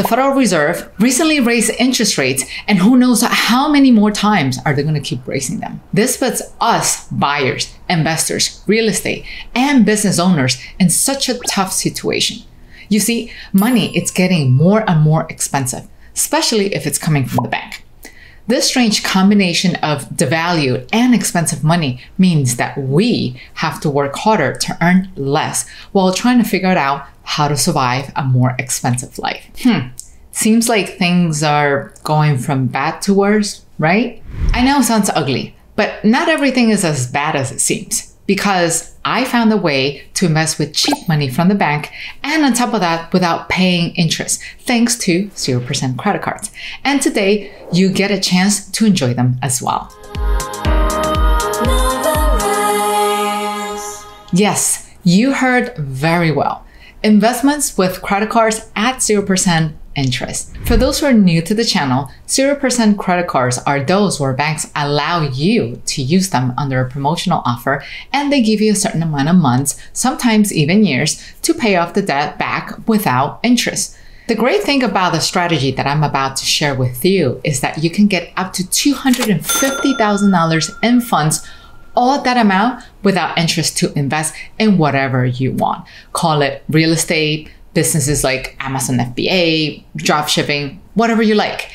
The Federal Reserve recently raised interest rates, and who knows how many more times are they going to keep raising them? This puts us, buyers, investors, real estate, and business owners in such a tough situation. You see, money it's getting more and more expensive, especially if it's coming from the bank. This strange combination of devalued and expensive money means that we have to work harder to earn less while trying to figure it out how to survive a more expensive life. Hmm. Seems like things are going from bad to worse, right? I know it sounds ugly, but not everything is as bad as it seems because I found a way to invest with cheap money from the bank and on top of that without paying interest thanks to 0% credit cards. And today you get a chance to enjoy them as well. Yes, you heard very well. Investments with credit cards at 0% interest. For those who are new to the channel, 0% credit cards are those where banks allow you to use them under a promotional offer and they give you a certain amount of months, sometimes even years, to pay off the debt back without interest. The great thing about the strategy that I'm about to share with you is that you can get up to $250,000 in funds all that amount without interest to invest in whatever you want. Call it real estate, businesses like Amazon FBA, drop shipping, whatever you like.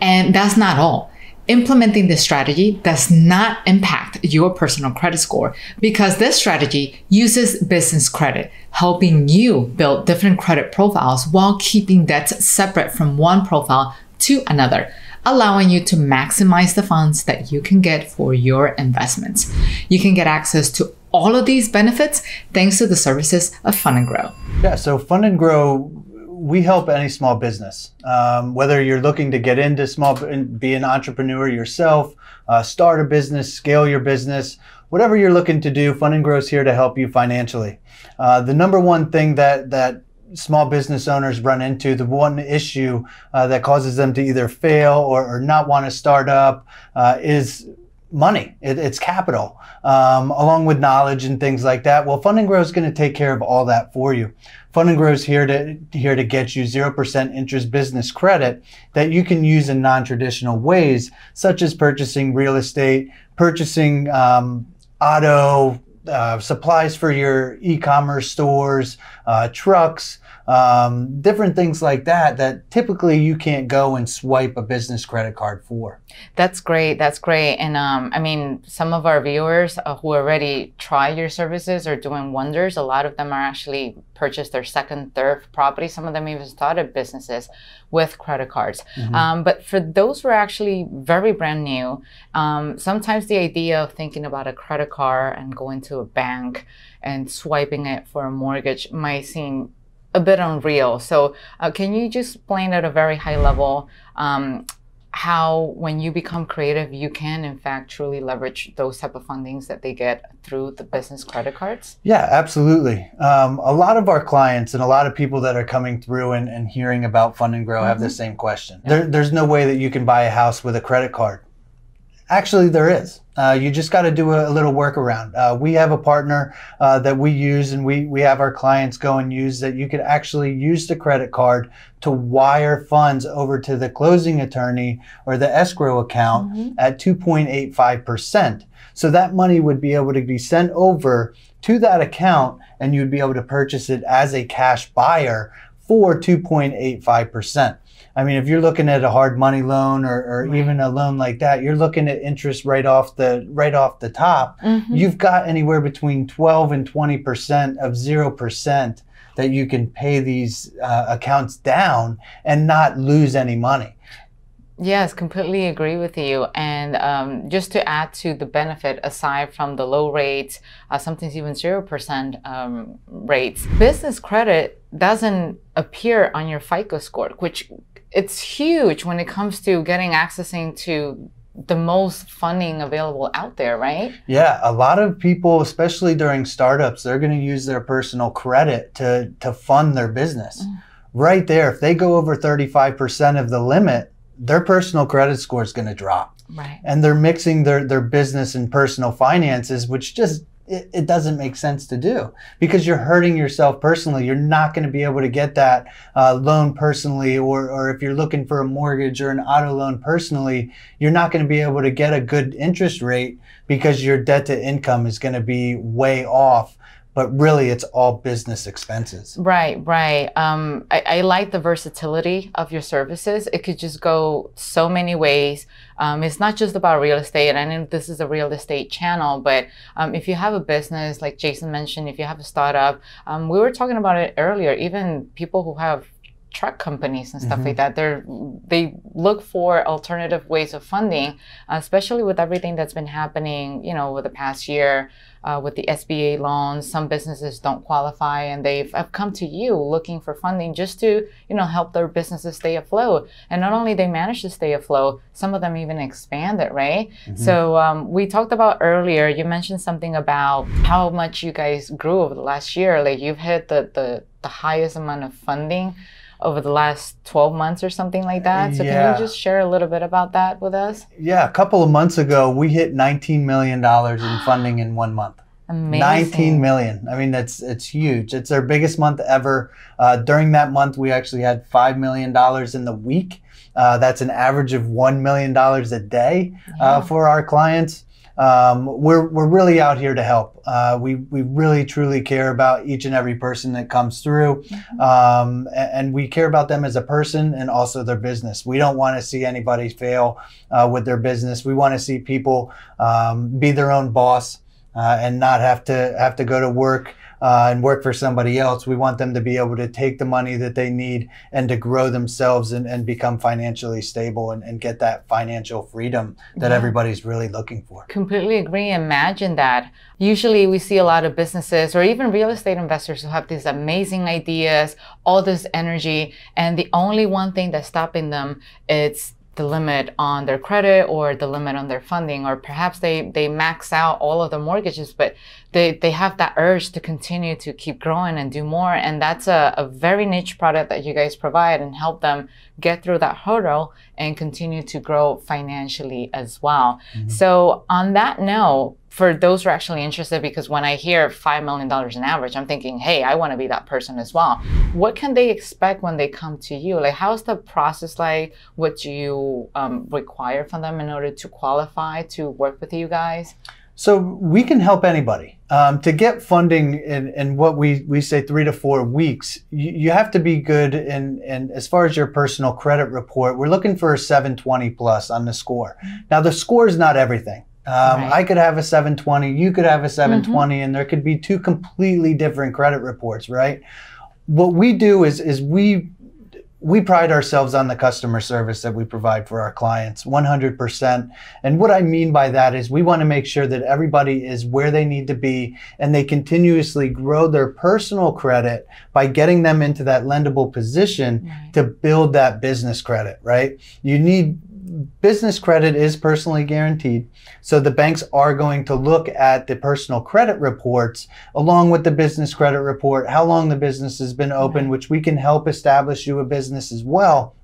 And that's not all. Implementing this strategy does not impact your personal credit score because this strategy uses business credit, helping you build different credit profiles while keeping debts separate from one profile to another, allowing you to maximize the funds that you can get for your investments. You can get access to all of these benefits thanks to the services of Fund and Grow. Yeah, so Fund and Grow, we help any small business. Um, whether you're looking to get into small, be an entrepreneur yourself, uh, start a business, scale your business, whatever you're looking to do, Fund and Grow is here to help you financially. Uh, the number one thing that that small business owners run into, the one issue uh, that causes them to either fail or, or not want to start up uh, is money. It, it's capital, um, along with knowledge and things like that. Well, Fund and Grow is going to take care of all that for you. Fund and Grow is here to here to get you zero percent interest business credit that you can use in non-traditional ways, such as purchasing real estate, purchasing um, auto. Uh, supplies for your e-commerce stores, uh, trucks, um, different things like that that typically you can't go and swipe a business credit card for. That's great. That's great. And um, I mean, some of our viewers uh, who already try your services are doing wonders. A lot of them are actually purchased their second, third property. Some of them even started businesses with credit cards. Mm-hmm. Um, but for those who are actually very brand new, um, sometimes the idea of thinking about a credit card and going to a bank and swiping it for a mortgage might seem a bit unreal. So uh, can you just explain at a very high level um, how when you become creative, you can in fact truly leverage those type of fundings that they get through the business credit cards? Yeah, absolutely. Um, a lot of our clients and a lot of people that are coming through and, and hearing about Fund and Grow mm-hmm. have the mm-hmm. same question. Yeah. There, there's no way that you can buy a house with a credit card. Actually, there is. Uh, you just got to do a, a, little workaround. Uh, we have a partner uh, that we use, and we we have our clients go and use that. You could actually use the credit card to wire funds over to the closing attorney or the escrow account mm-hmm. at 2.85 percent. So that money would be able to be sent over to that account, and you'd be able to purchase it as a cash buyer for 2.85 percent. I mean, if you're looking at a hard money loan or, or right. even a loan like that, you're looking at interest right off the right off the top. Mm-hmm. You've got anywhere between 12 and 20 percent of zero percent that you can pay these uh, accounts down and not lose any money. Yes, completely agree with you. And um, just to add to the benefit, aside from the low rates, uh, sometimes even 0% um, rates, business credit doesn't appear on your FICO score, which it's huge when it comes to getting accessing to the most funding available out there, right? Yeah, a lot of people, especially during startups, they're going to use their personal credit to to fund their business. Mm. Right there, if they go over 35% of the limit, their personal credit score is going to drop. Right. And they're mixing their their business and personal finances, which just it, it doesn't make sense to do because you're hurting yourself personally. You're not going to be able to get that uh, loan personally, or, or if you're looking for a mortgage or an auto loan personally, you're not going to be able to get a good interest rate because your debt to income is going to be way off but really it's all business expenses. Right, right. Um, I, I, like the versatility of your services. It could just go so many ways. Um, it's not just about real estate, and I know this is a real estate channel, but um, if you have a business, like Jason mentioned, if you have a startup, um, we were talking about it earlier, even people who have truck companies and stuff mm-hmm. like that. They're they look for alternative ways of funding, especially with everything that's been happening, you know, over the past year uh, with the SBA loans. Some businesses don't qualify, and they've have come to you looking for funding just to you know help their businesses stay afloat. And not only they manage to stay afloat, some of them even expand it, right? Mm-hmm. So um, we talked about earlier. You mentioned something about how much you guys grew over the last year. Like you've hit the the, the highest amount of funding over the last 12 months or something like that. So yeah. can you just share a little bit about that with us? Yeah, a couple of months ago, we hit $19 million in funding in one month. Amazing. 19 million. I mean, that's it's huge. It's our biggest month ever. Uh, during that month, we actually had five million dollars in the week. Uh, that's an average of one million dollars a day uh, for our clients um, we're, we're really out here to help. Uh, we, we really truly care about each and every person that comes through. Mm-hmm. Um, and, and, we care about them as a person and also their business. We don't want to see anybody fail uh, with their business. We want to see people um, be their own boss uh, and not have to have to go to work uh, and work for somebody else. We want them to be able to take the money that they need and to grow themselves and, and become financially stable and, and get that financial freedom that yeah. everybody's really looking for. Completely agree. Imagine that. Usually we see a lot of businesses or even real estate investors who have these amazing ideas, all this energy, and the only one thing that's stopping them is the limit on their credit or the limit on their funding or perhaps they they max out all of the mortgages but they they have that urge to continue to keep growing and do more and that's a, a very niche product that you guys provide and help them get through that hurdle and continue to grow financially as well mm-hmm. so on that note for those who are actually interested, because when I hear $5 million in average, I'm thinking, hey, I want to be that person as well. What can they expect when they come to you? Like, how's the process like? What do you um, require from them in order to qualify to work with you guys? So we can help anybody. Um, to get funding in, in what we, we say three to four weeks, you, you have to be good in, in as far as your personal credit report, we're looking for a 720 plus on the score. Now the score is not everything. Um, right. I could have a 720, you could have a 720, mm-hmm. and there could be two completely different credit reports, right? What we do is is we we pride ourselves on the customer service that we provide for our clients 100%. And what I mean by that is we want to make sure that everybody is where they need to be and they continuously grow their personal credit by getting them into that lendable position right. to build that business credit, right? You need business credit is personally guaranteed. So the banks are going to look at the personal credit reports along with the business credit report, how long the business has been open, which we can help establish you a business as well.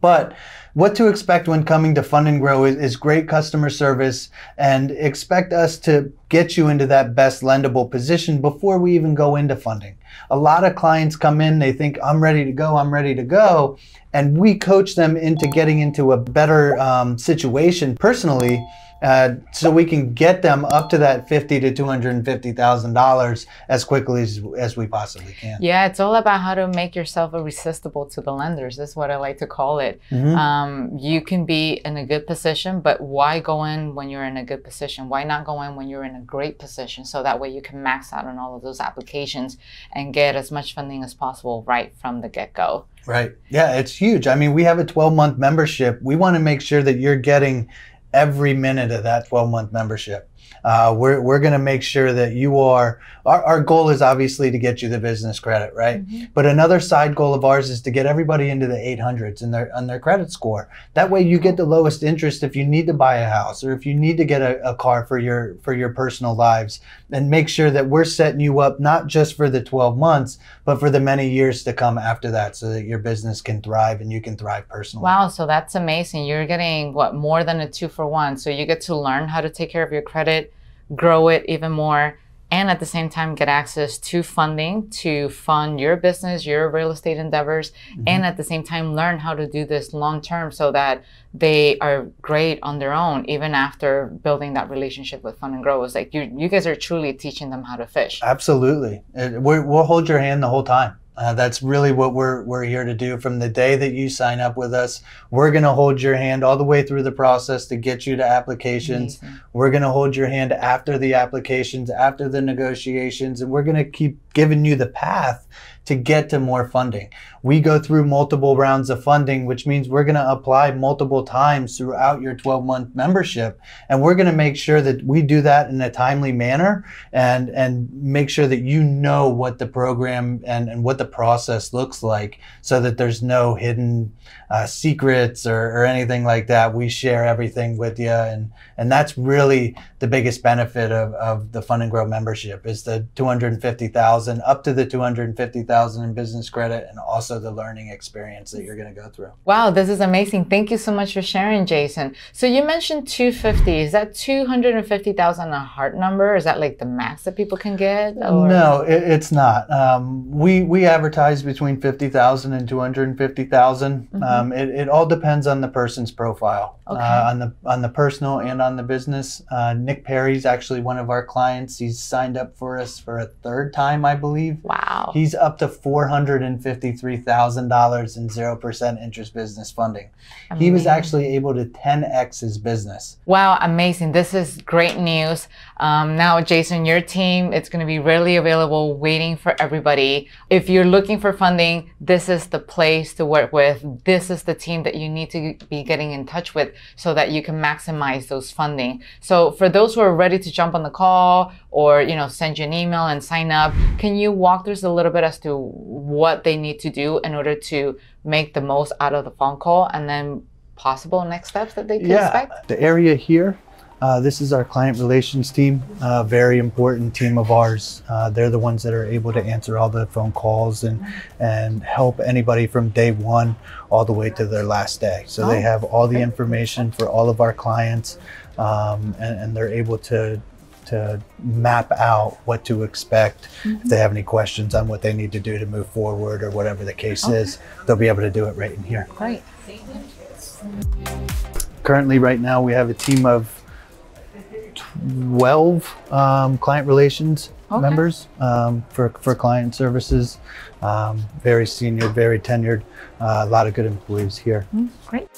But what to expect when coming to Fund and Grow is, is, great customer service and expect us to get you into that best lendable position before we even go into funding. A lot of clients come in, they think, I'm ready to go, I'm ready to go. And we coach them into getting into a better um, situation personally uh, so we can get them up to that fifty to two hundred and fifty thousand dollars as quickly as, as we possibly can. Yeah, it's all about how to make yourself irresistible to the lenders. That's what I like to call it. Mm-hmm. Um, you can be in a good position, but why go in when you're in a good position? Why not go in when you're in a great position? So that way you can max out on all of those applications and get as much funding as possible right from the get go. Right. Yeah, it's huge. I mean, we have a 12 month membership. We want to make sure that you're getting every minute of that 12 month membership. Uh, we're we're going to make sure that you are. Our, our goal is obviously to get you the business credit, right? Mm-hmm. But another side goal of ours is to get everybody into the 800s in their on their credit score. That way, you get the lowest interest if you need to buy a house or if you need to get a, a car for your for your personal lives. And make sure that we're setting you up not just for the 12 months, but for the many years to come after that, so that your business can thrive and you can thrive personally. Wow, so that's amazing. You're getting what more than a two for one. So you get to learn how to take care of your credit grow it even more and at the same time get access to funding to fund your business, your real estate endeavors, mm-hmm. and at the same time learn how to do this long term so that they are great on their own even after building that relationship with Fund and Grow. It's like you you guys are truly teaching them how to fish. Absolutely, we'll hold your hand the whole time. Uh, that's really what we're we're here to do. From the day that you sign up with us, we're going to hold your hand all the way through the process to get you to applications. Amazing. We're going to hold your hand after the applications, after the negotiations, and we're going to keep giving you the path to get to more funding. We go through multiple rounds of funding, which means we're going to apply multiple times throughout your 12 month membership. And we're going to make sure that we do that in a timely manner and, and make sure that you know what the program and, and what the process looks like so that there's no hidden uh, secrets or, or anything like that. We share everything with you. And, and that's really the biggest benefit of, of the Fund and Grow membership is the 250,000 up to the 250,000 in business credit and also the learning experience that you're going to go through. Wow, this is amazing. Thank you so much for sharing, Jason. So you mentioned 250. Is that 250,000 a hard number? Is that like the max that people can get? Or? No, it, it's not. Um, we we advertise between 50,000 and 250,000. Mm-hmm. Um, it, it all depends on the person's profile, okay. uh, on the on the personal and on the business. Uh, Nick Perry's actually one of our clients. He's signed up for us for a third time, I believe. Wow. He's up to 453 $1,000 in 0% interest business funding. Amazing. He was actually able to 10x his business. Wow, amazing. This is great news. Um, now, Jason, your team, it's going to be readily available, waiting for everybody. If you're looking for funding, this is the place to work with. This is the team that you need to be getting in touch with so that you can maximize those funding. So for those who are ready to jump on the call or, you know, send you an email and sign up, can you walk through a little bit as to what they need to do in order to make the most out of the phone call and then possible next steps that they can yeah, expect? The area here, uh, this is our client relations team, a very important team of ours. Uh, they're the ones that are able to answer all the phone calls and and help anybody from day one all the way to their last day. So oh, they have all the information for all of our clients, um, and, and they're able to to map out what to expect. Mm-hmm. If they have any questions on what they need to do to move forward or whatever the case okay. is, they'll be able to do it right in here. Great. Currently, right now, we have a team of 12 um, client relations okay. members um, for, for client services. Um, very senior, very tenured, uh, a lot of good employees here. Mm, great.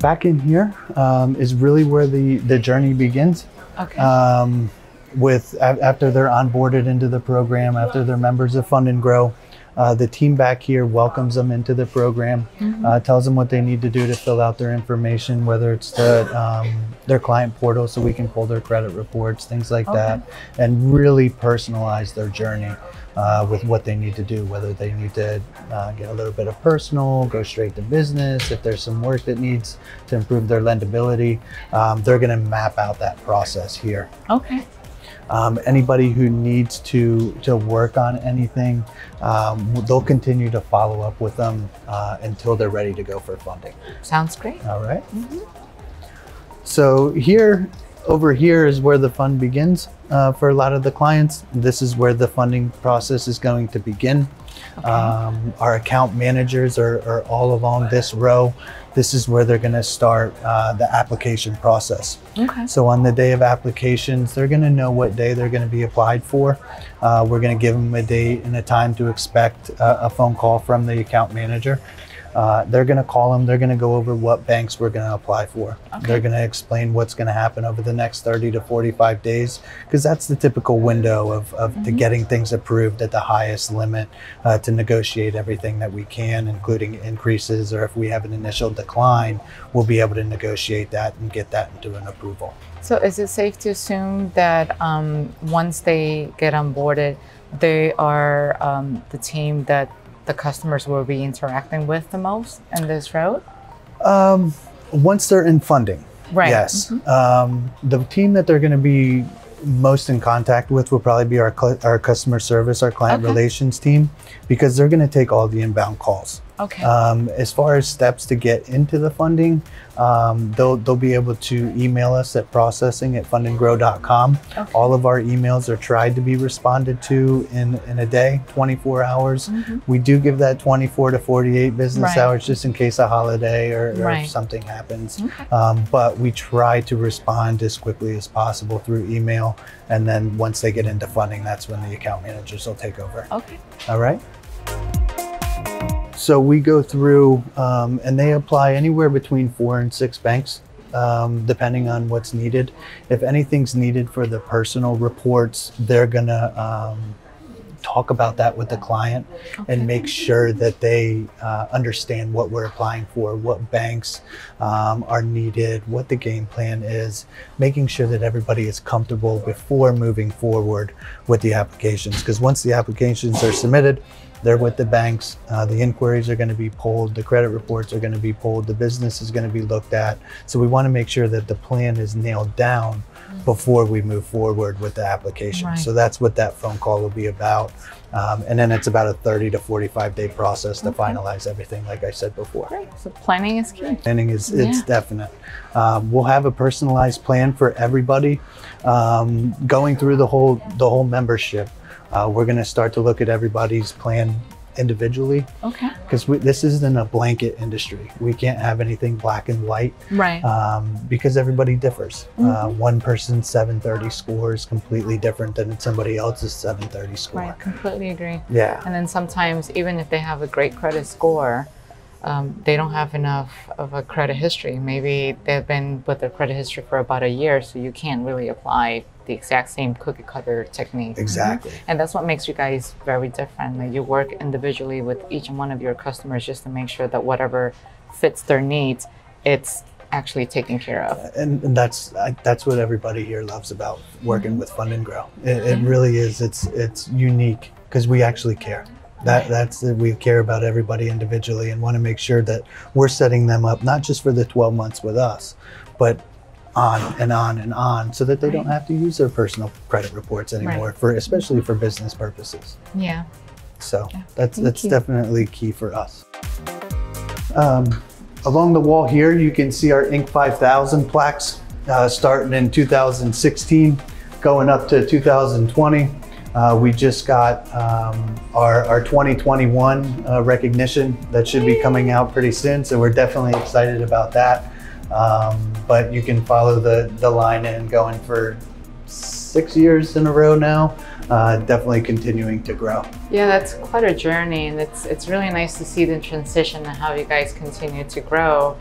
Back in here um, is really where the, the journey begins. Okay. Um, with after they're onboarded into the program, after they're members of Fund and Grow, uh, the team back here welcomes them into the program, mm-hmm. uh, tells them what they need to do to fill out their information, whether it's the, um, their client portal so we can pull their credit reports, things like okay. that, and really personalize their journey uh, with what they need to do, whether they need to uh, get a little bit of personal, go straight to business, if there's some work that needs to improve their lendability, um, they're going to map out that process here. Okay. Um, anybody who needs to to work on anything, um, they'll continue to follow up with them uh, until they're ready to go for funding. Sounds great. All right. mm-hmm. So here over here is where the fund begins uh, for a lot of the clients. This is where the funding process is going to begin. Okay. Um, our account managers are, are, all along this row. This is where they're going to start uh, the application process. Okay. So on the day of applications, they're going to know what day they're going to be applied for. Uh, we're going to give them a date and a time to expect a, a phone call from the account manager. Uh, they're going to call them. They're going to go over what banks we're going to apply for. Okay. They're going to explain what's going to happen over the next 30 to 45 days because that's the typical window of, of mm-hmm. getting things approved at the highest limit uh, to negotiate everything that we can, including increases or if we have an initial decline, we'll be able to negotiate that and get that into an approval. So is it safe to assume that um, once they get onboarded, they are um, the team that the customers will be interacting with the most in this route? Um, once they're in funding, right? Yes. Mm-hmm. Um, the team that they're going to be most in contact with will probably be our our customer service, our client okay. relations team, because they're going to take all the inbound calls. Okay. Um, as far as steps to get into the funding, um, they'll, they'll be able to email us at processing at fundandgrow.com. Okay. All of our emails are tried to be responded to in, in a day, 24 hours. Mhm. We do give that 24 to 48 business Right. hours just in case a holiday or, or Right. something happens. Okay. Um, but we try to respond as quickly as possible through email. And then once they get into funding, that's when the account managers will take over. Okay. All right. So we go through, um, and they apply anywhere between four and six banks, um, depending on what's needed. If anything's needed for the personal reports, they're gonna um, talk about that with the client Okay. and make sure that they uh, understand what we're applying for, what banks um, are needed, what the game plan is, making sure that everybody is comfortable before moving forward with the applications. Because once the applications are submitted, they're with the banks. Uh, the inquiries are going to be pulled. The credit reports are going to be pulled. The business is going to be looked at. So we want to make sure that the plan is nailed down before we move forward with the application. Right. So that's what that phone call will be about. Um, and then it's about a 30 to 45 day process to Okay. finalize everything, like I said before. Great. So planning is key. Planning is it's Yeah. definite. Um, we'll have a personalized plan for everybody um, going through the whole the whole membership. Uh, we're going to start to look at everybody's plan individually Okay. because this isn't a blanket industry. We can't have anything black and white Right. um, because everybody differs. Uh, Mm-hmm. one person's 730 score is completely different than somebody else's 730 score. Right. Completely agree. Yeah. And then sometimes, even if they have a great credit score, um, they don't have enough of a credit history. Maybe they've been with their credit history for about a year, so you can't really apply the exact same cookie cutter technique. Exactly. And that's what makes you guys very different. Like you work individually with each one of your customers just to make sure that whatever fits their needs, it's actually taken care of. and, and that's I, that's what everybody here loves about working Mm-hmm. with Fund and Grow. It, it really is. It's it's unique because we actually care. That that's that we care about everybody individually and want to make sure that we're setting them up not just for the 12 months with us, but on and on and on, so that they don't have to use their personal credit reports anymore for especially for business purposes. Yeah. So that's thank that's you. definitely key for us. Um, along the wall here, you can see our Inc. 5000 plaques uh, starting in 2016, going up to 2020. Uh, we just got um, our, our 2021 uh, recognition that should be coming out pretty soon, so we're definitely excited about that. Um, but you can follow the, the line in going for six years in a row now, uh, definitely continuing to grow. Yeah, that's quite a journey, and it's it's really nice to see the transition and how you guys continue to grow.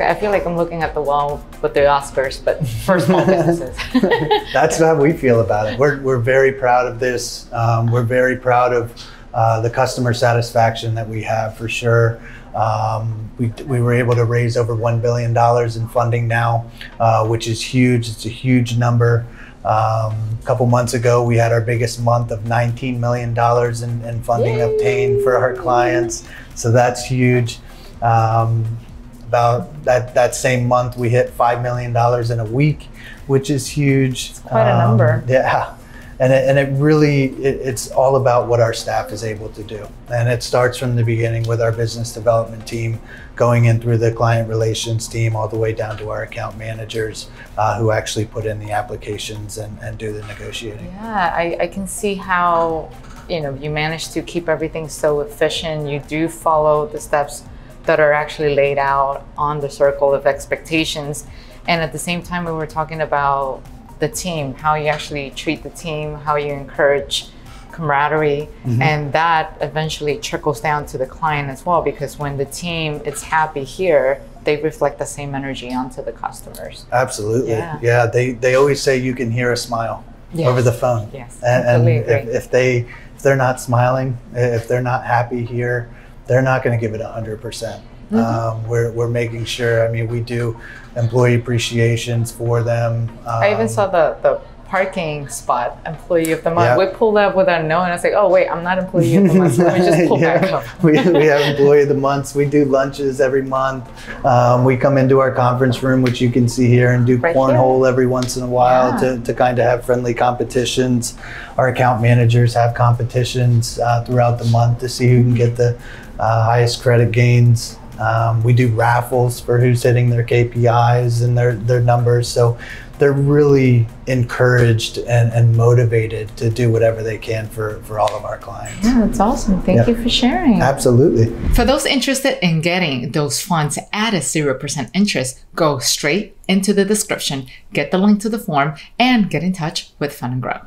I feel like I'm looking at the wall with the Oscars, but for small businesses. That's how we feel about it. We're, we're very proud of this. Um, we're very proud of uh, the customer satisfaction that we have for sure. Um, we, we were able to raise over $1 billion in funding now, uh, which is huge. It's a huge number. Um, a couple months ago, we had our biggest month of $19 million in, in funding Yay. obtained for our clients. So that's huge. Um, about that, that same month, we hit $5 million in a week, which is huge. It's quite a number. Yeah. And it, and it really, it, it's all about what our staff is able to do. And it starts from the beginning with our business development team, going in through the client relations team, all the way down to our account managers uh, who actually put in the applications and, and do the negotiating. Yeah, I, I can see how you know you manage to keep everything so efficient. You do follow the steps that are actually laid out on the circle of expectations, and at the same time, we were talking about the team, how you actually treat the team, how you encourage camaraderie, mm-hmm. and that eventually trickles down to the client as well. Because when the team is happy here, they reflect the same energy onto the customers. Absolutely. Yeah. Yeah. they, they always say you can hear a smile Yes. over the phone. Yes, And, and if, if they if they're not smiling, if they're not happy here, they're not going to give it hundred percent. Mm-hmm. Um, we're, we're making sure. I mean, we do employee appreciations for them. Um, I even saw the the parking spot employee of the month. Yeah. We pulled up with our no, and I was like, oh wait, I'm not employee of the month. So let me just pull back up. we, we have employee of the months. We do lunches every month. Um, we come into our conference room, which you can see here, and do Right cornhole every once in a while Yeah. to, to kind of have friendly competitions. Our account managers have competitions uh, throughout the month to see who can get the uh, highest credit gains. Um, we do raffles for who's hitting their KPIs and their, their numbers. So they're really encouraged and, and motivated to do whatever they can for, for all of our clients. Yeah, that's awesome. Thank Yeah. you for sharing. Absolutely. For those interested in getting those funds at a 0% interest, go straight into the description, get the link to the form, and get in touch with Fund and Grow.